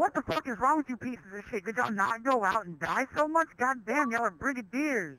What the fuck is wrong with you pieces of shit? Did y'all not go out and die so much? God damn, y'all are brigadiers.